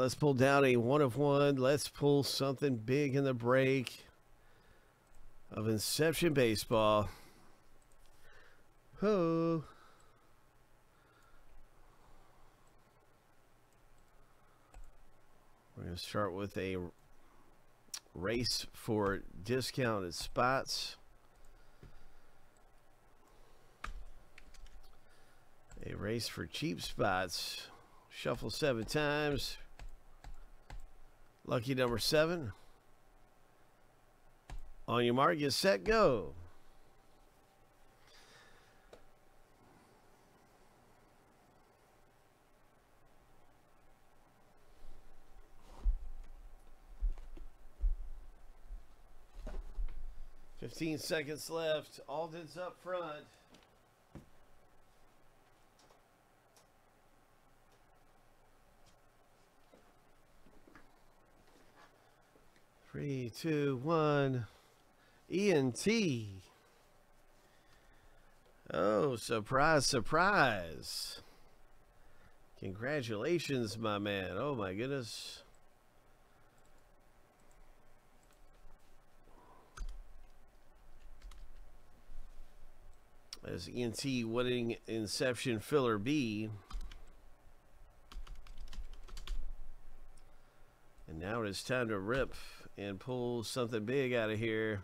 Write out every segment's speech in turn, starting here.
let's pull down a one of one. Let's pull something big in the break of Inception Baseball. Ho. We're going to start with a race for discounted spots. A race for cheap spots. Shuffle seven times. Lucky number seven. On your mark, get set, go. Fifteen seconds left. Alden's up front. Three, two, one. ENT. Oh, surprise, surprise. Congratulations, my man. Oh, my goodness. As ENT winning Inception Filler B. And now it is time to rip and pull something big out of here.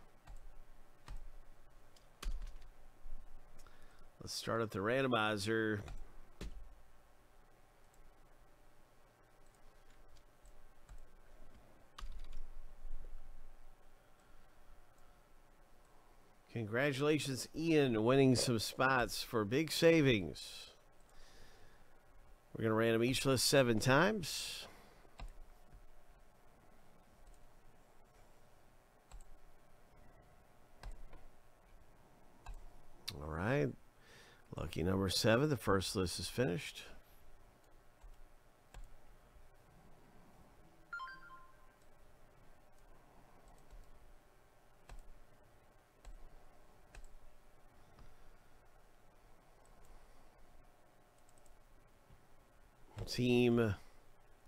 Let's start at the randomizer. Congratulations, Ian, winning some spots for big savings. We're going to random each list seven times. All right. Lucky number seven. The first list is finished. Team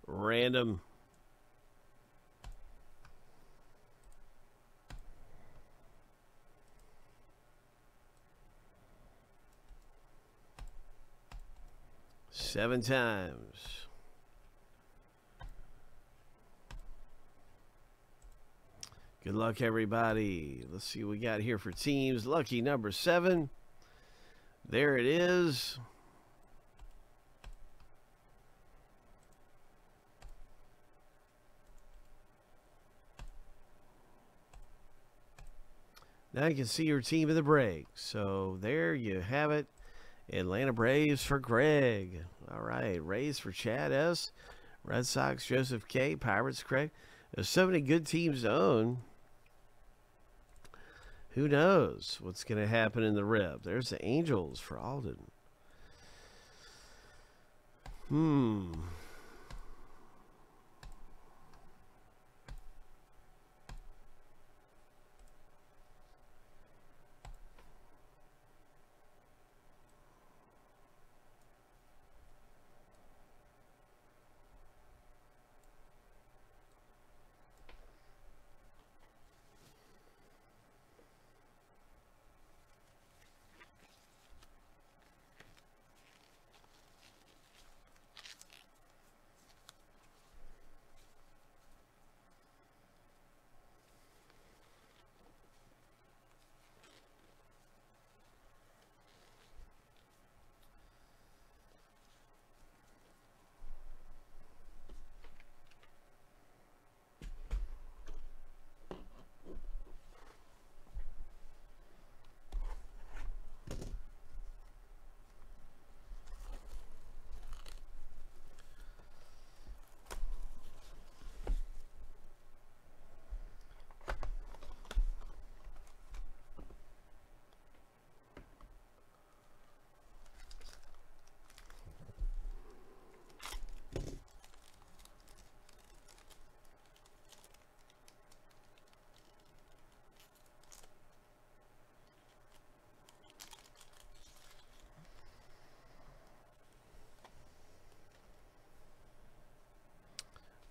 random Seven times. Good luck, everybody. Let's see what we got here for teams. Lucky number seven. There it is. Now you can see your team in the break. So there you have it. Atlanta Braves for Greg. All right. Rays for Chad S. Red Sox, Joseph K. Pirates, Craig. There's so many good teams to own. Who knows what's going to happen in the rip? There's the Angels for Alden. Hmm.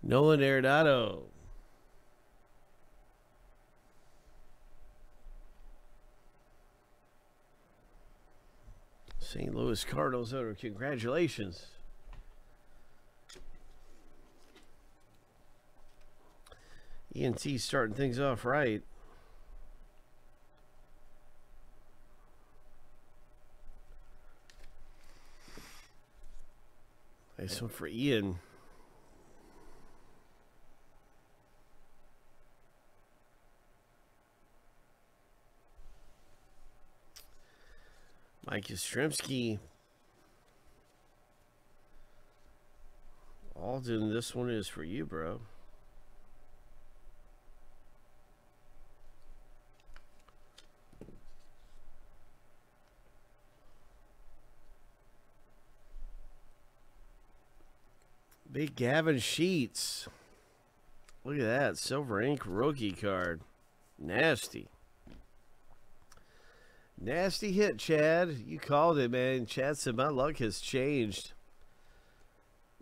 Nolan Arenado. St. Louis Cardinals owner, congratulations. ENT starting things off right. Nice one for Ian. Mike Yastrzemski. Alden, this one is for you, bro. Big Gavin Sheets. Look at that. Silver ink rookie card. Nasty. Nasty hit, Chad. You called it, man. Chad said my luck has changed.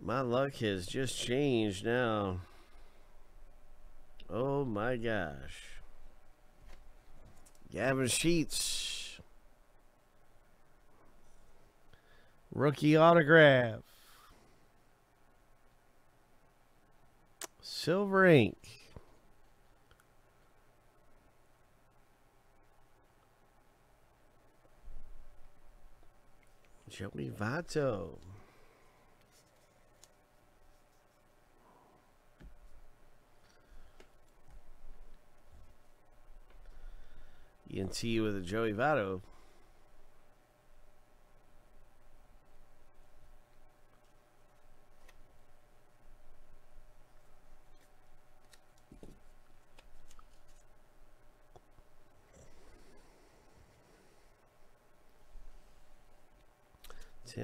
My luck has just changed now. Oh my gosh. Gavin Sheets. Rookie autograph. Silver ink. Joey Votto. ENT with a Joey Votto.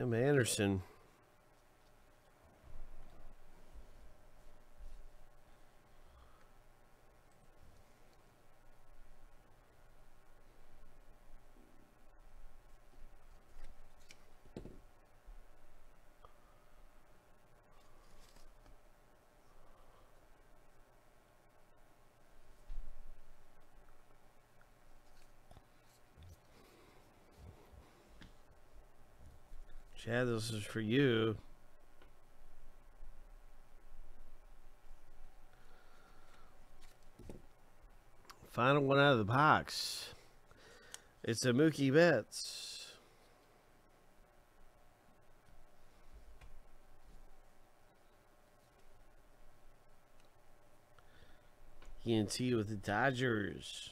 Tim Anderson. Chad, this is for you. Final one out of the box. It's a Mookie Betts. ENT with the Dodgers.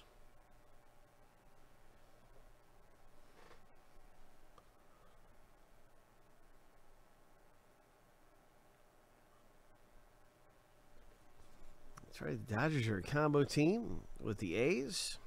Right. The Dodgers are a combo team with the A's.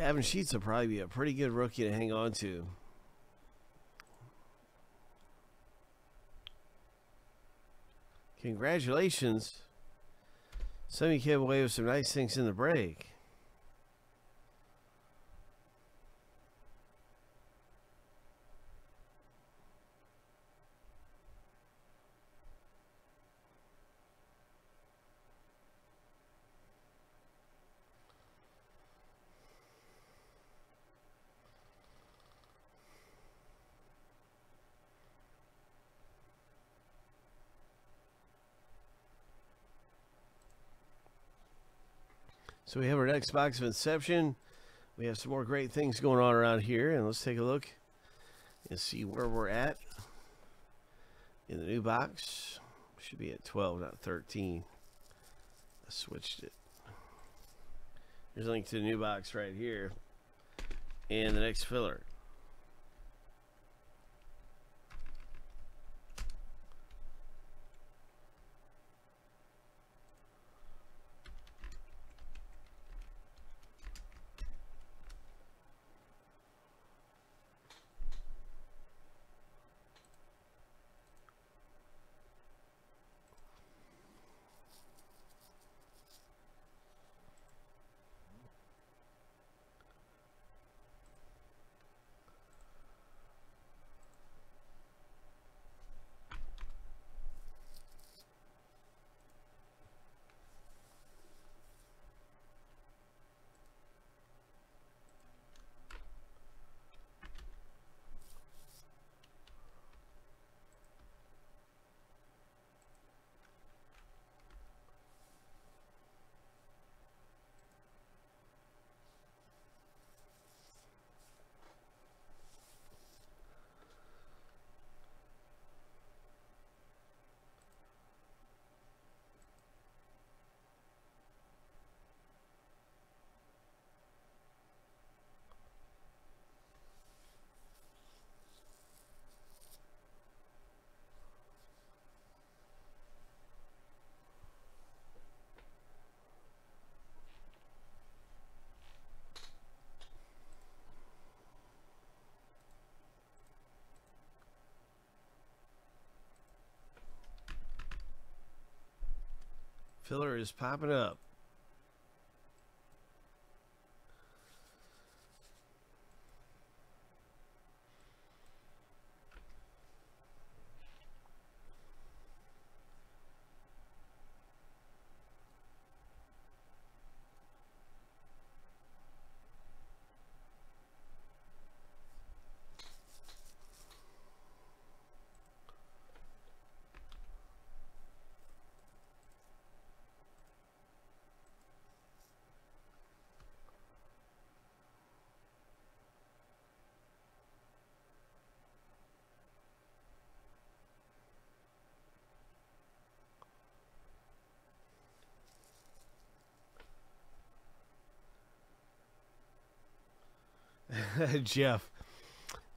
Gavin Sheets will probably be a pretty good rookie to hang on to. Congratulations. Some of you came away with some nice things in the break. So we have our next box of Inception. We have some more great things going on around here. And let's take a look and see where we're at in the new box. Should be at 12, not 13. I switched it. There's a link to the new box right here. And the next filler. Filler is popping up. Jeff,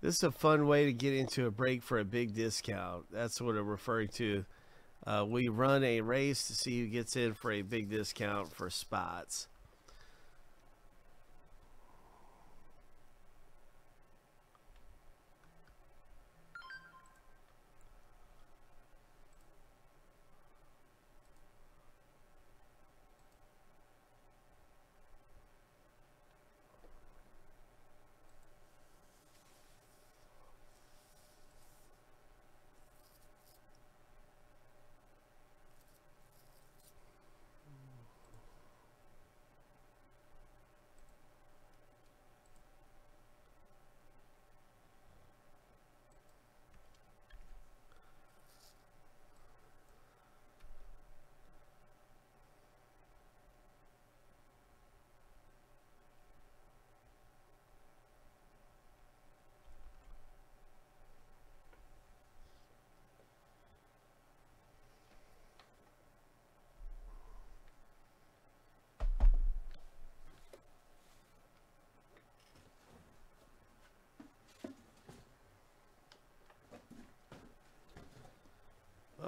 this is a fun way to get into a break for a big discount. That's what I'm referring to. Uh, we run a race to see who gets in for a big discount for spots.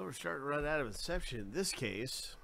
We're starting to run out of inception in this case.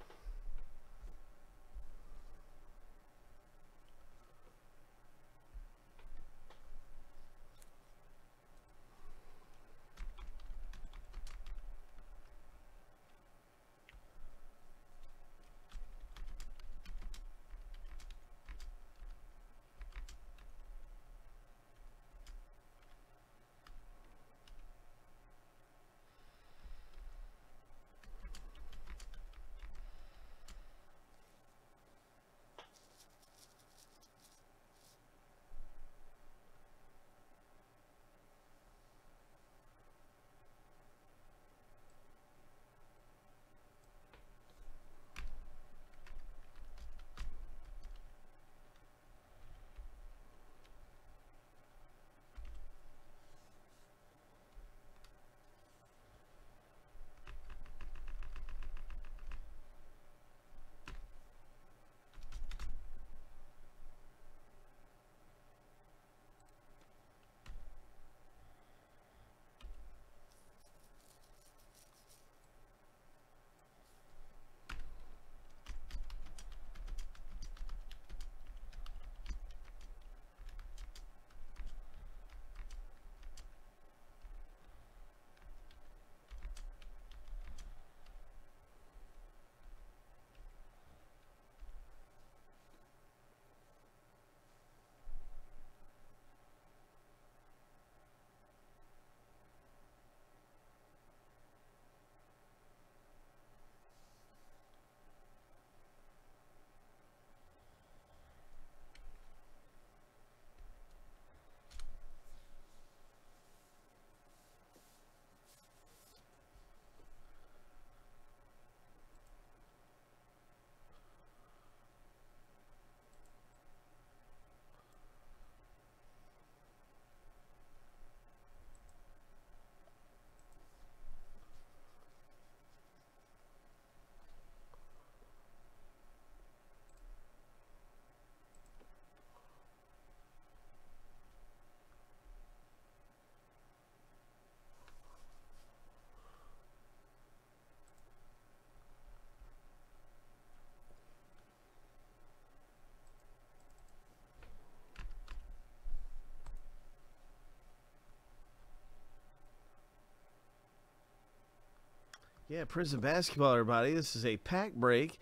Yeah, Prizm Basketball, everybody. This is a pack break.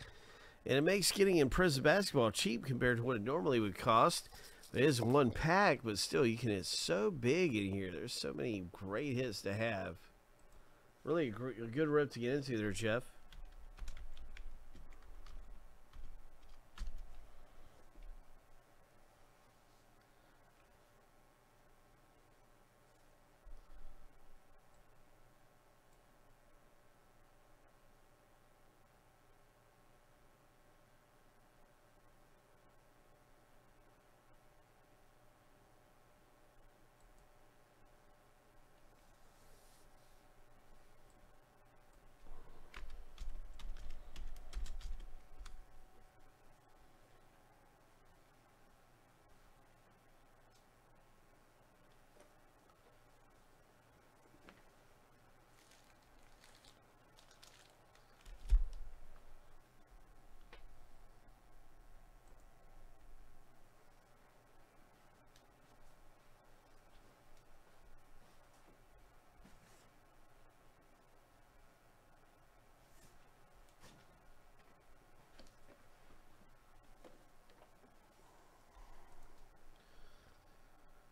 And it makes getting in Prizm basketball cheap compared to what it normally would cost. It is one pack, but still, you can hit so big in here. There's so many great hits to have. Really a, a good rip to get into there, Jeff.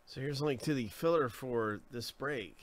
So here's a link to the filler for this break.